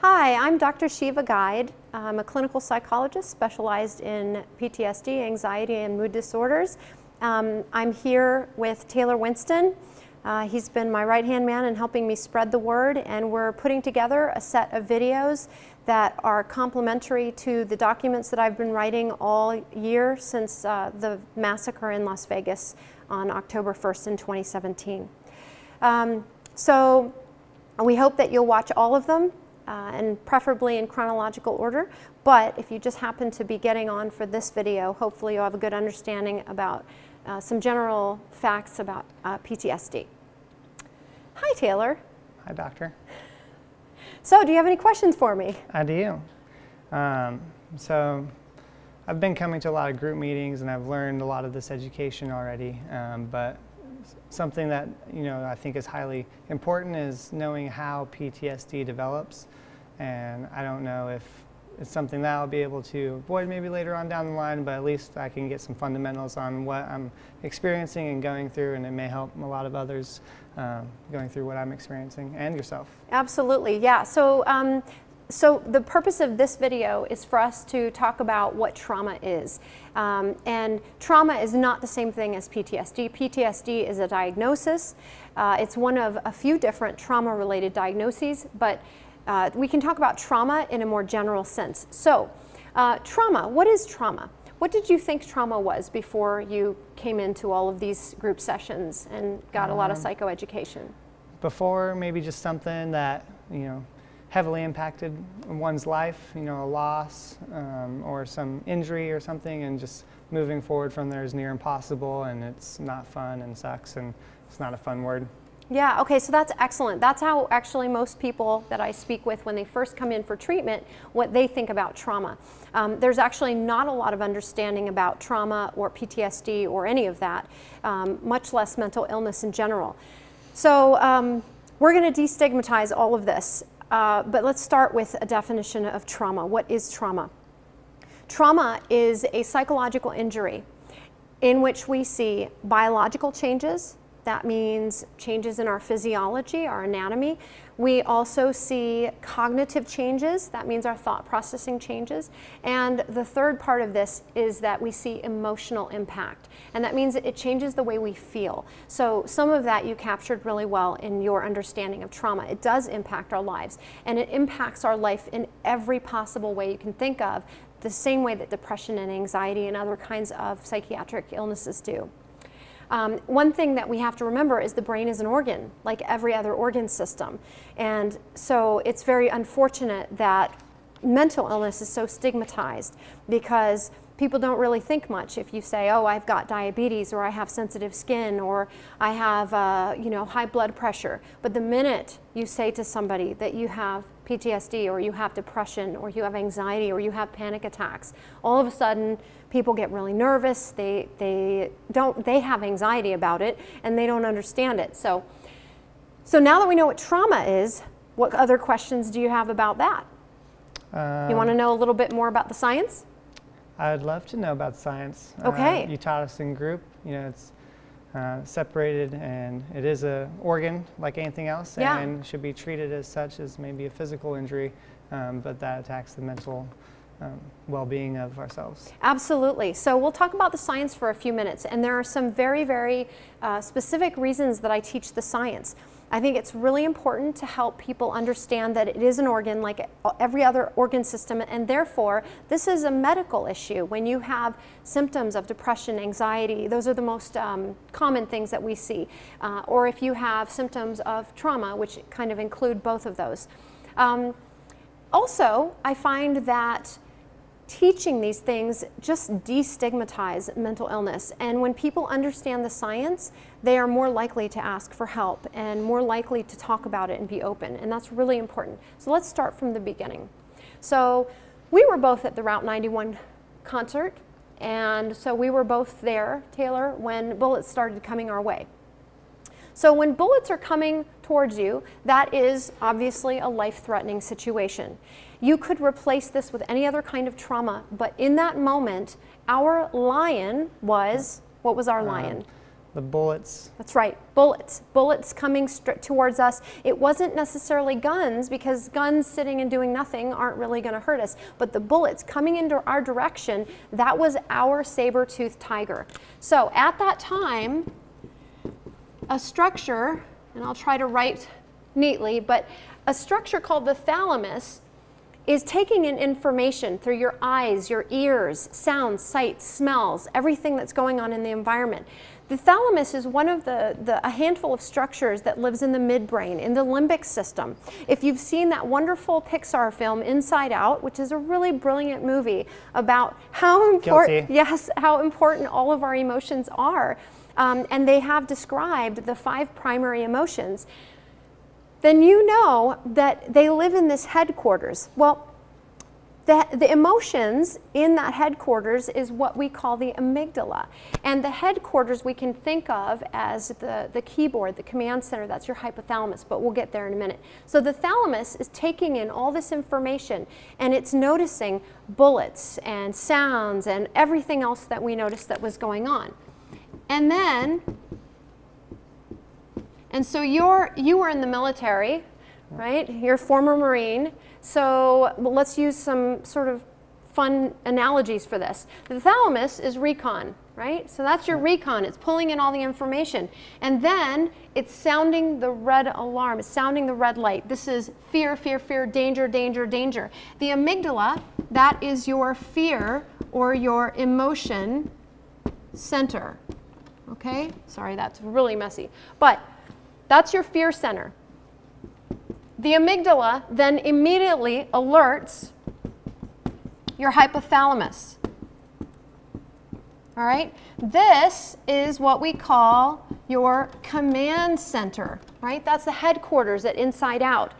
Hi, I'm Dr. Shiva Ghaed. I'm a clinical psychologist specialized in PTSD, anxiety, and mood disorders. Um, I'm here with Taylor Winston. Uh, he's been my right-hand man in helping me spread the word, and we're putting together a set of videos that are complementary to the documents that I've been writing all year since uh, the massacre in Las Vegas on October 1st in 2017. Um, so we hope that you'll watch all of them uh, and preferably in chronological order. But if you just happen to be getting on for this video, hopefully you'll have a good understanding about uh, some general facts about uh, PTSD. Hi, Taylor. Hi, doctor. So, do you have any questions for me? I do. Um, so, I've been coming to a lot of group meetings and I've learned a lot of this education already. Um, but something that you know I think is highly important is knowing how PTSD develops. And I don't know if it's something that I'll be able to avoid maybe later on down the line, but at least I can get some fundamentals on what I'm experiencing and going through, and it may help a lot of others um, going through what I'm experiencing and yourself. Absolutely, yeah. So, um, so the purpose of this video is for us to talk about what trauma is. Um, and trauma is not the same thing as PTSD. PTSD is a diagnosis. Uh, it's one of a few different trauma-related diagnoses, but uh, we can talk about trauma in a more general sense. So, uh, trauma, what is trauma? What did you think trauma was before you came into all of these group sessions and got um, a lot of um, psychoeducation? Before, maybe just something that, you know, heavily impacted one's life, you know, a loss um, or some injury or something, and just moving forward from there is near impossible and it's not fun and sucks and it's not a fun word. Yeah, okay, so that's excellent. That's how actually most people that I speak with when they first come in for treatment, what they think about trauma. Um, there's actually not a lot of understanding about trauma or PTSD or any of that, um, much less mental illness in general. So um, we're going to destigmatize all of this, uh, but let's start with a definition of trauma. What is trauma? Trauma is a psychological injury in which we see biological changes, that means changes in our physiology, our anatomy. We also see cognitive changes. That means our thought processing changes. And the third part of this is that we see emotional impact. And that means it changes the way we feel. So some of that you captured really well in your understanding of trauma. It does impact our lives. And it impacts our life in every possible way you can think of, the same way that depression and anxiety and other kinds of psychiatric illnesses do. Um, one thing that we have to remember is the brain is an organ, like every other organ system. And so it's very unfortunate that mental illness is so stigmatized because people don't really think much if you say, oh, I've got diabetes or I have sensitive skin or I have, uh, you know, high blood pressure. But the minute you say to somebody that you have PTSD or you have depression or you have anxiety or you have panic attacks, all of a sudden people get really nervous. They, they, don't, they have anxiety about it and they don't understand it. So, so now that we know what trauma is, what other questions do you have about that? Um, you want to know a little bit more about the science? I'd love to know about science. Okay. Uh, you taught us in group. You know, it's uh, separated and it is a organ like anything else yeah. and should be treated as such as maybe a physical injury, um, but that attacks the mental um, well-being of ourselves. Absolutely. So we'll talk about the science for a few minutes, and there are some very, very uh, specific reasons that I teach the science. I think it's really important to help people understand that it is an organ like every other organ system, and therefore this is a medical issue. When you have symptoms of depression, anxiety, those are the most um, common things that we see. Uh, or if you have symptoms of trauma, which kind of include both of those. Um, also, I find that teaching these things just destigmatize mental illness. And when people understand the science, they are more likely to ask for help and more likely to talk about it and be open. And that's really important. So let's start from the beginning. So we were both at the Route 91 concert. And so we were both there, Taylor, when bullets started coming our way. So when bullets are coming towards you, that is obviously a life-threatening situation. You could replace this with any other kind of trauma, but in that moment, our lion was, what was our lion? the bullets. That's right, bullets. Bullets coming straight towards us. It wasn't necessarily guns because guns sitting and doing nothing aren't really going to hurt us. But the bullets coming into our direction, that was our saber-toothed tiger. So at that time, a structure, and I'll try to write neatly, but a structure called the thalamus is taking in information through your eyes, your ears, sounds, sights, smells, everything that's going on in the environment. The thalamus is one of the, the, a handful of structures that lives in the midbrain, in the limbic system. If you've seen that wonderful Pixar film Inside Out, which is a really brilliant movie about how important yes, how important all of our emotions are, um, and they have described the five primary emotions then you know that they live in this headquarters. Well, the, the, emotions in that headquarters is what we call the amygdala. And the headquarters we can think of as the, the keyboard, the command center, that's your hypothalamus, but we'll get there in a minute. So the thalamus is taking in all this information and it's noticing bullets and sounds and everything else that we noticed that was going on. And then and so you're, you were in the military, right? You're a former Marine. So let's use some sort of fun analogies for this. The thalamus is recon, right? So that's your recon. It's pulling in all the information. And then it's sounding the red alarm. It's sounding the red light. This is fear, fear, fear, danger, danger, danger. The amygdala, that is your fear or your emotion center. Okay? Sorry, that's really messy. But that's your fear center. The amygdala then immediately alerts your hypothalamus. All right? This is what we call your command center, right? That's the headquarters at Inside Out.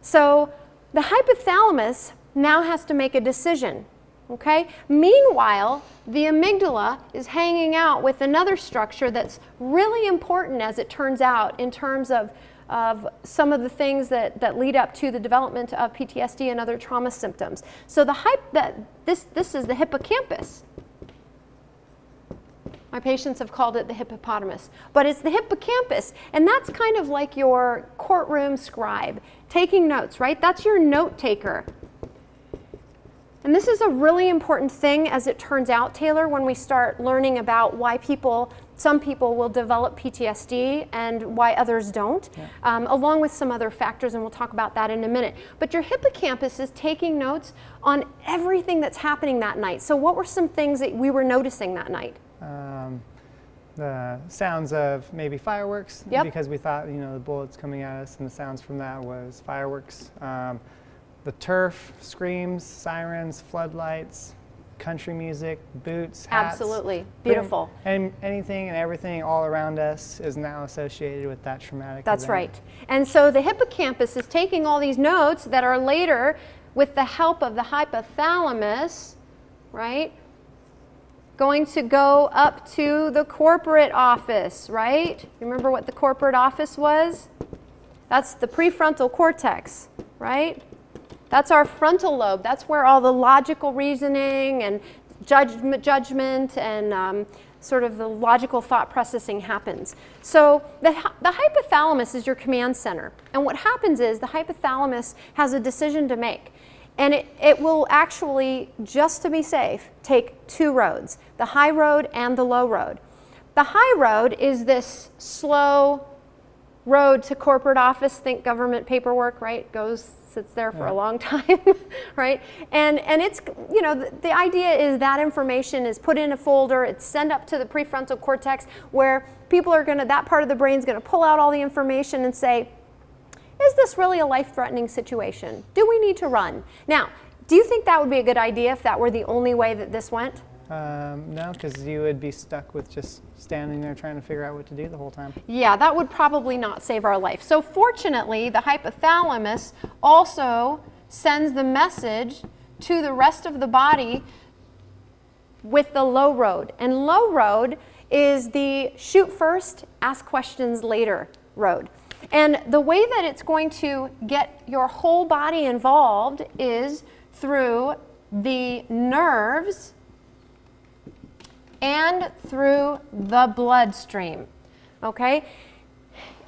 So the hypothalamus now has to make a decision. Okay? Meanwhile, the amygdala is hanging out with another structure that's really important as it turns out in terms of, of some of the things that, that lead up to the development of PTSD and other trauma symptoms. So the hype that this, this is the hippocampus. My patients have called it the hippopotamus, but it's the hippocampus, and that's kind of like your courtroom scribe, taking notes, right? That's your note taker. And this is a really important thing as it turns out, Taylor, when we start learning about why people, some people will develop PTSD and why others don't, yeah. um, along with some other factors, and we'll talk about that in a minute. But your hippocampus is taking notes on everything that's happening that night. So what were some things that we were noticing that night? Um, the sounds of maybe fireworks, yep. because we thought, you know, the bullets coming at us and the sounds from that was fireworks. Um, the turf, screams, sirens, floodlights, country music, boots, hats. Absolutely. Beautiful. And anything and everything all around us is now associated with that traumatic That's event. right. And so the hippocampus is taking all these notes that are later, with the help of the hypothalamus, right, going to go up to the corporate office, right? Remember what the corporate office was? That's the prefrontal cortex, right? That's our frontal lobe. That's where all the logical reasoning and judgment, judgment and um, sort of the logical thought processing happens. So the, the hypothalamus is your command center. And what happens is the hypothalamus has a decision to make. And it, it will actually, just to be safe, take two roads, the high road and the low road. The high road is this slow road to corporate office, think government paperwork, right? Goes sits there for yeah. a long time, right? And, and it's, you know, the, the, idea is that information is put in a folder, it's sent up to the prefrontal cortex where people are gonna, that part of the brain is gonna pull out all the information and say, is this really a life-threatening situation? Do we need to run? Now, do you think that would be a good idea if that were the only way that this went? Um, no, because you would be stuck with just standing there trying to figure out what to do the whole time. Yeah, that would probably not save our life. So fortunately, the hypothalamus also sends the message to the rest of the body with the low road. And low road is the shoot first, ask questions later road. And the way that it's going to get your whole body involved is through the nerves and through the bloodstream. Okay?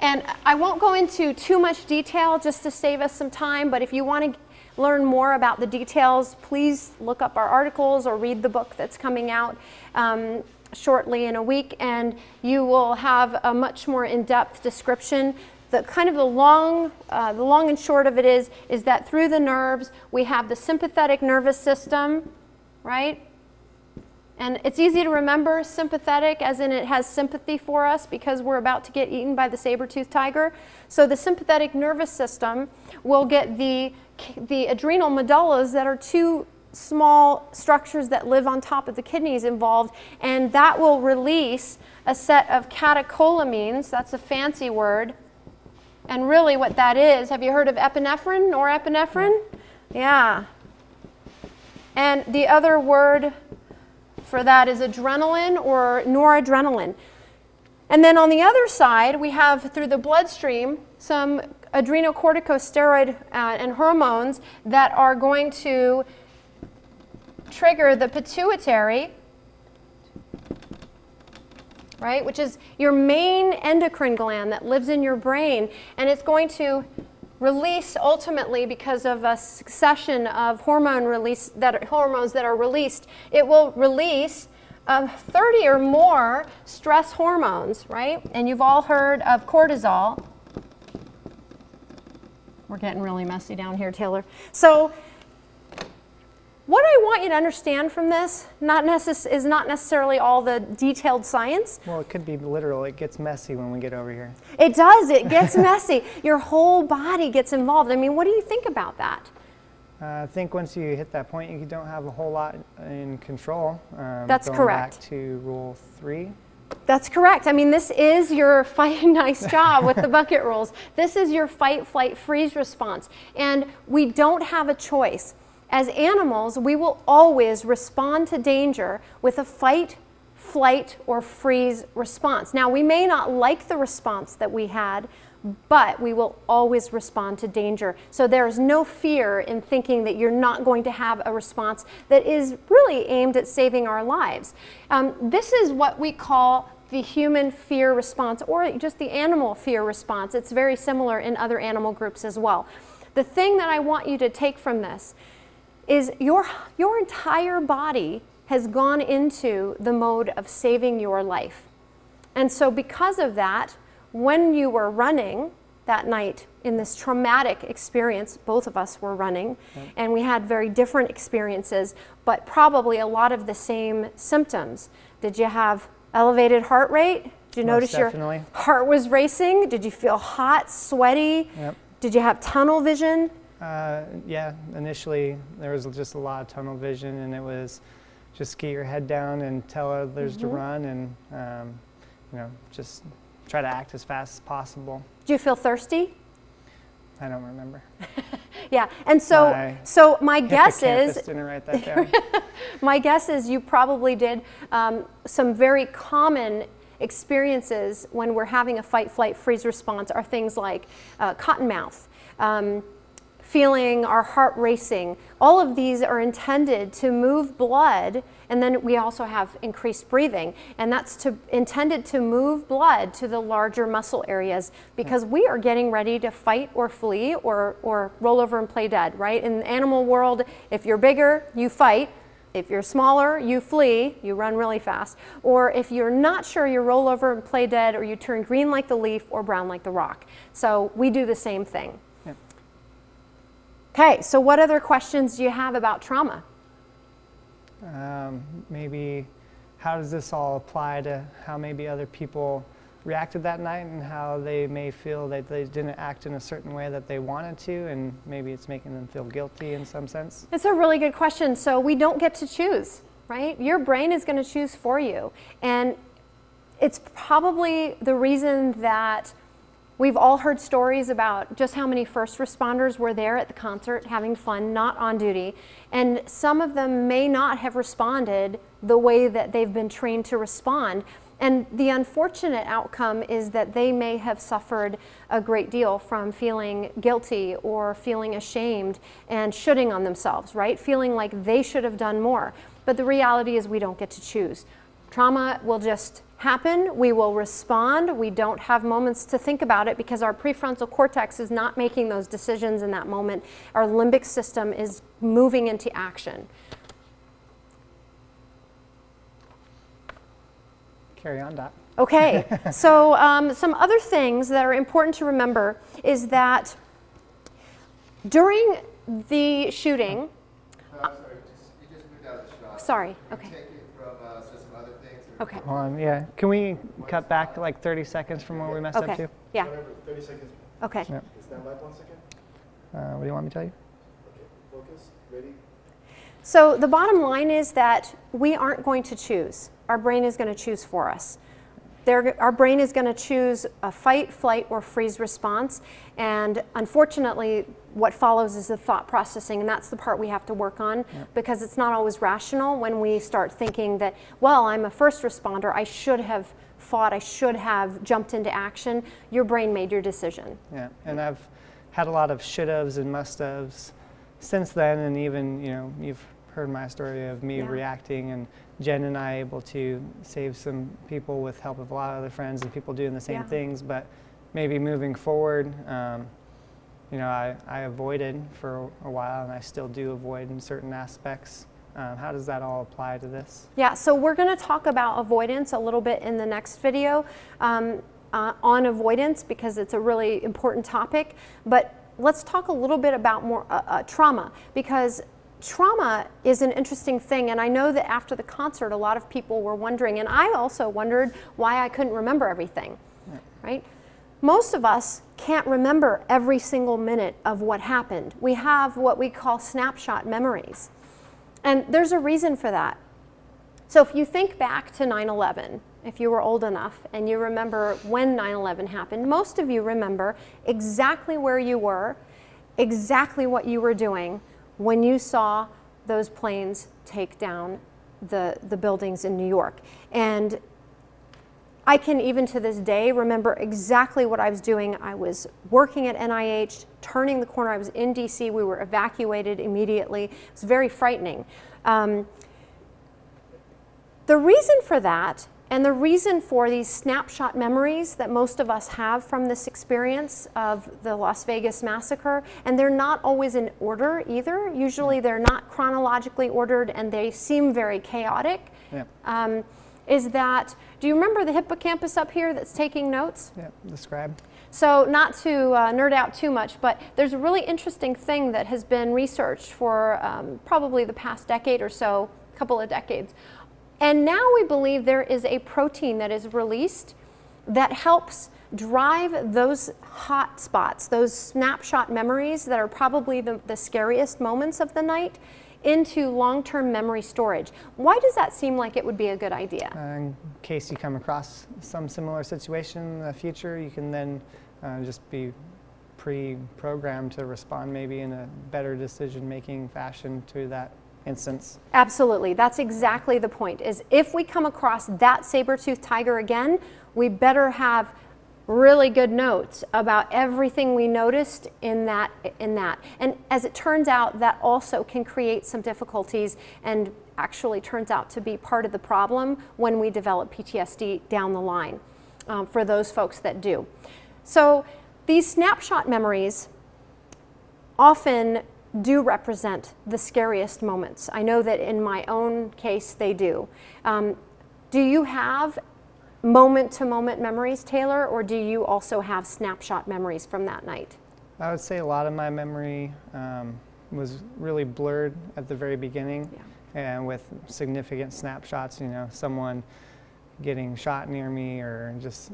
And I won't go into too much detail just to save us some time, but if you want to learn more about the details, please look up our articles or read the book that's coming out um, shortly in a week, and you will have a much more in-depth description. The kind of the long, uh, the long and short of it is, is that through the nerves we have the sympathetic nervous system, right? And it's easy to remember sympathetic as in it has sympathy for us because we're about to get eaten by the saber-toothed tiger. So the sympathetic nervous system will get the, the adrenal medullas that are two small structures that live on top of the kidneys involved and that will release a set of catecholamines, that's a fancy word. And really what that is, have you heard of epinephrine, norepinephrine? Yeah. And the other word for that is adrenaline or noradrenaline. And then on the other side, we have through the bloodstream some adrenocorticosteroid uh, and hormones that are going to trigger the pituitary, right, which is your main endocrine gland that lives in your brain, and it's going to release ultimately because of a succession of hormone release that hormones that are released it will release uh, 30 or more stress hormones right? And you've all heard of cortisol. We're getting really messy down here taylor. So what I want you to understand from this not necess- is not necessarily all the detailed science. Well, it could be literal. It gets messy when we get over here. It does. It gets messy. Your whole body gets involved. I mean, what do you think about that? Uh, I think once you hit that point, you don't have a whole lot in control. Um, That's going correct. Back to rule three. That's correct. I mean, this is your fight. nice job with the bucket rules. This is your fight, flight, freeze response, and we don't have a choice. As animals, we will always respond to danger with a fight, flight, or freeze response. Now, we may not like the response that we had, but we will always respond to danger. So there is no fear in thinking that you're not going to have a response that is really aimed at saving our lives. Um, this is what we call the human fear response or just the animal fear response. It's very similar in other animal groups as well. The thing that I want you to take from this is your, your entire body has gone into the mode of saving your life. And so, because of that, when you were running that night in this traumatic experience, both of us were running, yep. and we had very different experiences, but probably a lot of the same symptoms. Did you have elevated heart rate? Did you Most notice definitely. your heart was racing? Did you feel hot, sweaty? Yep. Did you have tunnel vision? Uh, yeah, initially there was just a lot of tunnel vision, and it was just get your head down and tell others mm-hmm. to run, and um, you know just try to act as fast as possible. Do you feel thirsty? I don't remember. yeah, and so my so my guess is didn't write that down. my guess is you probably did um, some very common experiences when we're having a fight, flight, freeze response are things like uh, cotton mouth. Um, feeling our heart racing. All of these are intended to move blood, and then we also have increased breathing, and that's to, intended to move blood to the larger muscle areas because we are getting ready to fight or flee or, or roll over and play dead, right? In the animal world, if you're bigger, you fight. If you're smaller, you flee, you run really fast. Or if you're not sure, you roll over and play dead, or you turn green like the leaf or brown like the rock. So we do the same thing. Okay, so what other questions do you have about trauma? Um, maybe how does this all apply to how maybe other people reacted that night and how they may feel that they didn't act in a certain way that they wanted to and maybe it's making them feel guilty in some sense? It's a really good question. So we don't get to choose, right? Your brain is going to choose for you. And it's probably the reason that We've all heard stories about just how many first responders were there at the concert having fun, not on duty, and some of them may not have responded the way that they've been trained to respond. And the unfortunate outcome is that they may have suffered a great deal from feeling guilty or feeling ashamed and shooting on themselves, right? Feeling like they should have done more. But the reality is we don't get to choose. Trauma will just happen, we will respond, we don't have moments to think about it because our prefrontal cortex is not making those decisions in that moment. Our limbic system is moving into action. Carry on, Dot. Okay, so um, some other things that are important to remember is that during the shooting, No, I'm sorry, just, you just out the shot. sorry, Can okay, you take it from, uh, so some other things? or- okay, Hold on, yeah. Can we cut back like 30 seconds from where we messed up okay, to? yeah, Whatever, thirty seconds. okay. Yeah. Stand by one second. Uh, what do you want me to tell you? Okay, focus, ready? So the bottom line is that we aren't going to choose. Our brain is going to choose for us. They're, our brain is going to choose a fight, flight, or freeze response. And unfortunately, what follows is the thought processing, and that's the part we have to work on because it's not always rational when we start thinking that, well, I'm a first responder, I should have fought, I should have jumped into action. Your brain made your decision. Yeah, and I've had a lot of should haves and must haves since then, and even, you know, you've heard my story of me Yeah. reacting and Jen and I able to save some people with help of a lot of other friends and people doing the same Yeah. things, but maybe moving forward, um, you know, I, I avoided for a while and I still do avoid in certain aspects. Um, how does that all apply to this? Yeah, so we're going to talk about avoidance a little bit in the next video um, uh, on avoidance because it's a really important topic. But let's talk a little bit about more uh, uh, trauma because trauma is an interesting thing. And I know that after the concert, a lot of people were wondering, and I also wondered why I couldn't remember everything, right? Most of us can't remember every single minute of what happened. We have what we call snapshot memories. And there's a reason for that. So if you think back to 9 11, if you were old enough and you remember when 9 11 happened, most of you remember exactly where you were, exactly what you were doing when you saw those planes take down the, the buildings in New York. And I can even to this day remember exactly what I was doing. I was working at NIH, turning the corner. I was in DC. We were evacuated immediately. It was very frightening. Um, the reason for that, and the reason for these snapshot memories that most of us have from this experience of the Las Vegas massacre, and they're not always in order either. Usually they're not chronologically ordered and they seem very chaotic. Yeah, Um, is that, do you remember the hippocampus up here that's taking notes? yeah, describe. So, not to uh, nerd out too much, but there's a really interesting thing that has been researched for um, probably the past decade or so, a couple of decades. And now we believe there is a protein that is released that helps drive those hot spots, those snapshot memories that are probably the, the scariest moments of the night, into long term memory storage. Why does that seem like it would be a good idea? Uh, in case you come across some similar situation in the future, you can then uh, just be pre-programmed to respond maybe in a better decision-making fashion to that instance. Absolutely. That's exactly the point. Is if we come across that saber-toothed tiger again, we better have really good notes about everything we noticed in that in that. And as it turns out, that also can create some difficulties and actually turns out to be part of the problem when we develop PTSD down the line um, for those folks that do. So these snapshot memories often do represent the scariest moments. I know that in my own case they do. Um, do you have moment to moment memories, Taylor, or do you also have snapshot memories from that night? I would say a lot of my memory um, was really blurred at the very beginning, and with significant snapshots. You know, someone getting shot near me, or just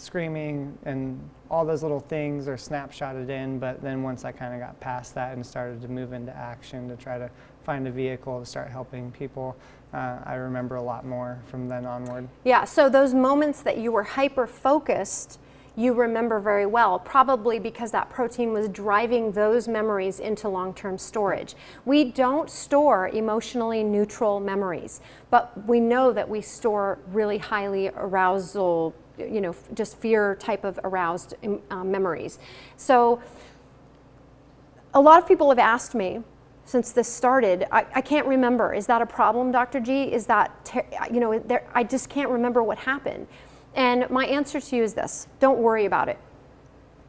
screaming, and all those little things are snapshotted in. But then once I kind of got past that and started to move into action to try to find a vehicle to start helping people, uh, I remember a lot more from then onward. Yeah, so those moments that you were hyper focused, you remember very well, probably because that protein was driving those memories into long term storage. We don't store emotionally neutral memories, but we know that we store really highly arousal, you know, just fear type of aroused uh, memories. So a lot of people have asked me, since this started. I, I can't remember. Is that a problem, Dr. G? Is that, you know, there, I just can't remember what happened. And my answer to you is this don't worry about it.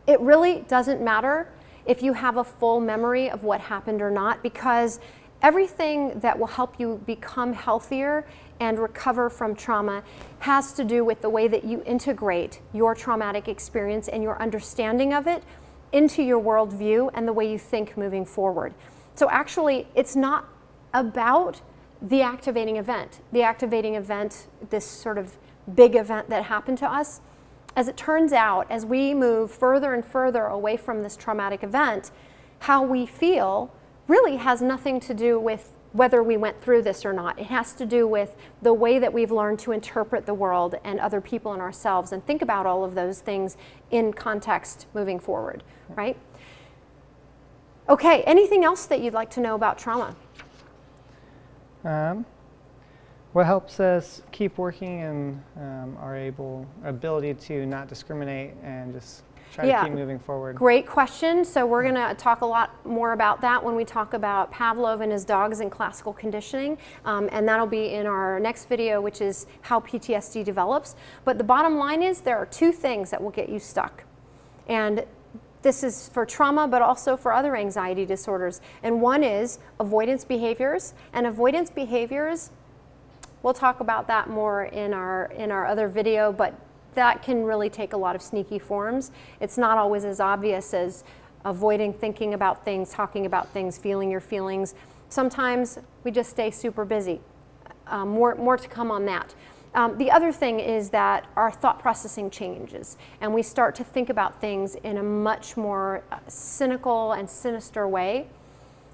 It really doesn't matter if you have a full memory of what happened or not because everything that will help you become healthier and recover from trauma has to do with the way that you integrate your traumatic experience and your understanding of it into your worldview and the way you think moving forward. So, actually, it's not about the activating event. The activating event, this sort of big event that happened to us, as it turns out, as we move further and further away from this traumatic event, how we feel really has nothing to do with whether we went through this or not. It has to do with the way that we've learned to interpret the world and other people and ourselves and think about all of those things in context moving forward, right? Okay, anything else that you'd like to know about trauma? Um, what helps us keep working and um, our able ability to not discriminate and just try Yeah. to keep moving forward. Great question. So we're going to talk a lot more about that when we talk about Pavlov and his dogs and classical conditioning, um, and that'll be in our next video, which is how PTSD develops. But the bottom line is there are two things that will get you stuck, and this is for trauma, but also for other anxiety disorders. And one is avoidance behaviors, and avoidance behaviors We'll talk about that more in our in our other video, but that can really take a lot of sneaky forms. It's not always as obvious as avoiding thinking about things, talking about things, feeling your feelings. Sometimes we just stay super busy. Um, more more to come on that. Um, the other thing is that our thought processing changes, and we start to think about things in a much more uh, cynical and sinister way.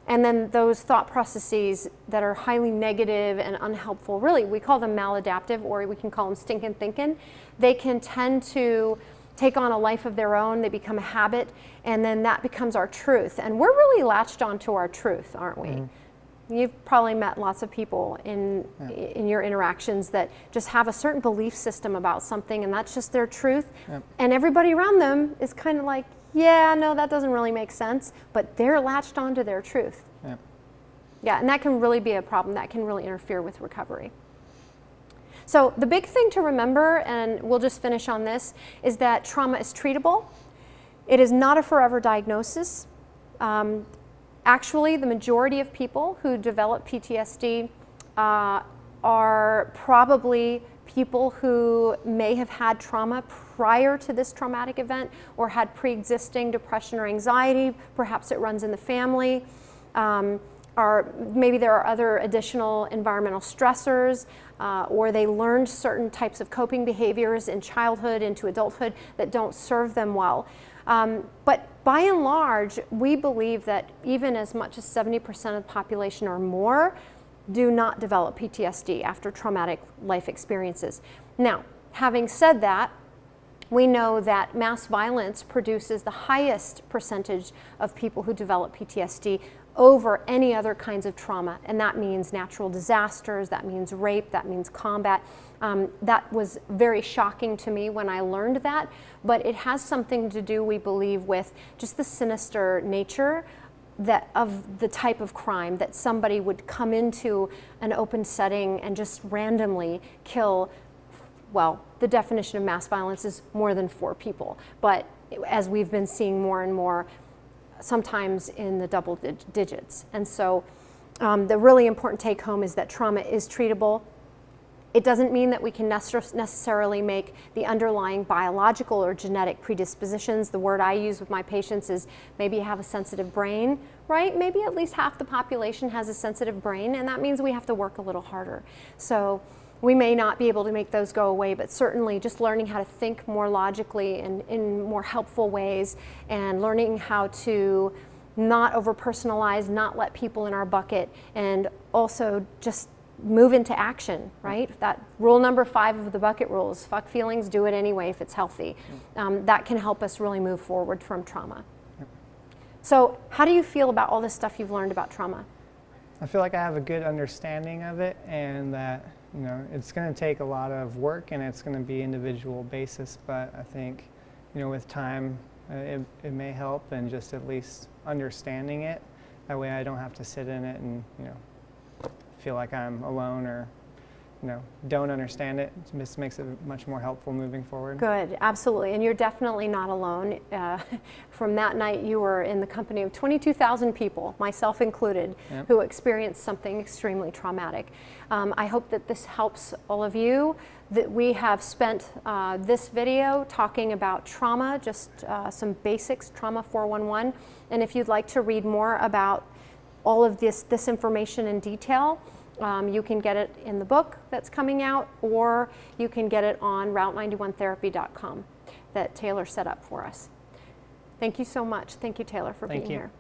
And then those thought processes that are highly negative and unhelpful, really, we call them maladaptive or we can call them stinking thinking. They can tend to take on a life of their own, they become a habit, and then that becomes our truth. And we're really latched onto our truth, aren't we? Mm. You've probably met lots of people in in your interactions that just have a certain belief system about something, and that's just their truth. Yep. And everybody around them is kind of like, yeah, no, that doesn't really make sense, but they're latched onto their truth. Yep. Yeah, and that can really be a problem. That can really interfere with recovery. So, the big thing to remember, and we'll just finish on this, is that trauma is treatable. It is not a forever diagnosis. Um, actually, the majority of people who develop PTSD uh, are probably people who may have had trauma prior to this traumatic event or had pre existing depression or anxiety. Perhaps it runs in the family. Um, or maybe there are other additional environmental stressors, uh, or they learned certain types of coping behaviors in childhood into adulthood that don't serve them well. Um, but by and large, we believe that even as much as 70% of the population or more do not develop PTSD after traumatic life experiences. Now, having said that, we know that mass violence produces the highest percentage of people who develop PTSD over any other kinds of trauma, and that means natural disasters, that means rape, that means combat. Um, that was very shocking to me when I learned that, but it has something to do, we believe, with just the sinister nature that of the type of crime that somebody would come into an open setting and just randomly kill well, the definition of mass violence is more than four people, but as we've been seeing more and more, sometimes in the double dig- digits. And so um, the really important take home is that trauma is treatable. It doesn't mean that we can necessarily make the underlying biological or genetic predispositions. The word I use with my patients is maybe you have a sensitive brain, right? Maybe at least half the population has a sensitive brain, and that means we have to work a little harder. So we may not be able to make those go away, but certainly just learning how to think more logically and in more helpful ways, and learning how to not over personalize, not let people in our bucket, and also just move into action, right? That rule number five of the bucket rules fuck feelings, do it anyway if it's healthy. Um, that can help us really move forward from trauma. So, how do you feel about all this stuff you've learned about trauma? I feel like I have a good understanding of it and that, you know, it's going to take a lot of work and it's going to be individual basis, but I think, you know, with time, uh, it, it may help and just at least understanding it That way I don't have to sit in it and, you know, feel like I'm alone or, you know, don't understand it. Just makes it much more helpful moving forward. Good, absolutely. And you're definitely not alone. Uh, from that night, you were in the company of 22,000 people, myself included, Yep. who experienced something extremely traumatic. Um, I hope that this helps all of you. That we have spent uh, this video talking about trauma, just uh, some basics, Trauma 411. And if you'd like to read more about all of this, this information in detail, um, you can get it in the book that's coming out, or you can get it on Route91Therapy.com that Taylor set up for us. Thank you so much. Thank you, Taylor, for Thank being you. here.